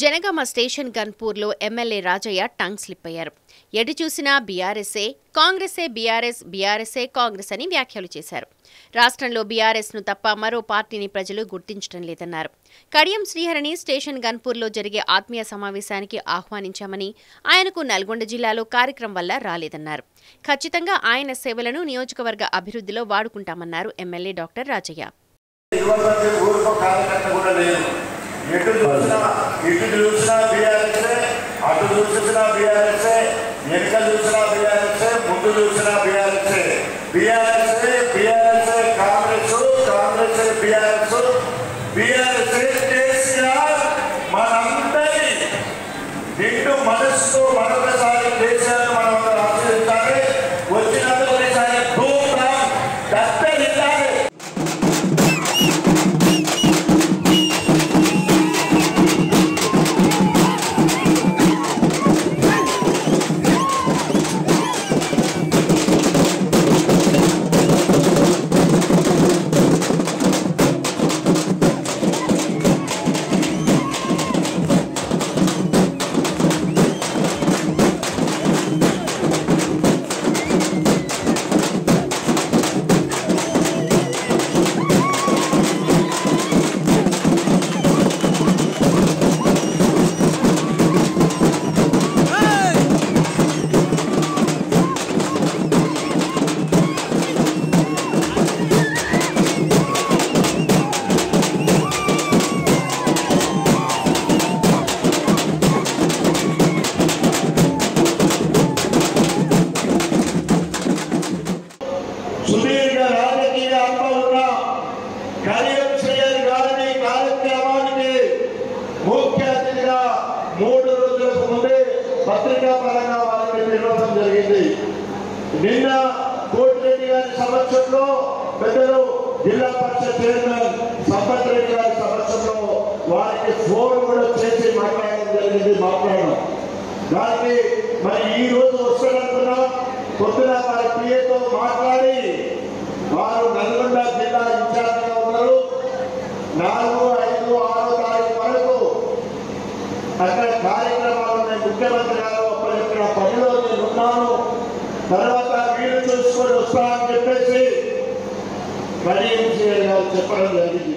Janagama station గన్పూర్లో MLA Rajaiah tongue slip అయ్యారు. ఎటు చూసినా బీఆర్ఎస్ఏ కాంగ్రెసే బీఆర్ఎస్ బీఆర్ఎస్ఏ కాంగ్రెస్ అని వ్యాఖ్యలు చేశారు. రాష్ట్రంలో బీఆర్ఎస్ను తప్ప మరో పార్టీని ప్రజలు గుర్తించడం లేదన్నారు. కడియం శ్రీహరిని స్టేషన్ గన్పూర్లో జరిగే ఆత్మీయ సమావేశానికి ఆహ్వానించామని ఆయనకు నల్గొండ జిల్లాలో కార్యక్రమం వల్ల రాలేదన్నారు. ఖచ్చితంగా ఆయన సేవలను నియోజకవర్గ అభివృద్ధిలో వాడుకుంటామన్నారు ఎమ్మెల్యే డాక్టర్ రాజయ్య. ఇటు చూసినా బీఆర్ఎస్ఏ అటు చూసినా బీఆర్ఎస్ఏ వెనుక చూసినా బీఆర్ఎస్ఏ ముందు చూసినా బీఆర్ఎస్ఏ. బీఆర్ఎస్ఏ బీఆర్ఎస్ఏ కాంగ్రెస్ కాంగ్రెస్ బీఆర్ఎస్ బీఆర్ఎస్ఏ కేసీఆర్ మనందరి నిండు మనస్సు మరొకసారి కేసీఆర్ సుదీర్ఘ రాజకీయ అనుభవం ఉన్న కళ్యాణ్ శ్రేయర్ గారిని కార్యక్రమానికి ముఖ్య అతిథిగా మూడు రోజులకు ముందే పత్రికా పరంగా వారికి పిలవడం జరిగింది. నిన్న కోటిరెడ్డి గారి సమక్షంలో పెద్దలు జిల్లా పరిషత్ చైర్మన్ సంపత్ రెడ్డి గారి సమక్షంలో వారికి ఫోన్ కూడా చేసి మాట్లాడడం జరిగింది. మాట్లాడడం. దానికి మరి ఈ రోజు వస్తాడనుకున్నాం పొద్దున మాట్లాడి వారు నల్గొండ జిల్లా ఇన్ఛార్జిగా ఉన్నారు. నాలుగు ఐదు ఆరో తారీఖు వరకు అక్కడ కార్యక్రమాలు నేను ముఖ్యమంత్రి గారు అప్పచెప్పిన పనిలో నేను ఉన్నాను. తర్వాత మీరు చూసుకొని వస్తానని చెప్పేసి కడియం గారు చెప్పడం జరిగింది.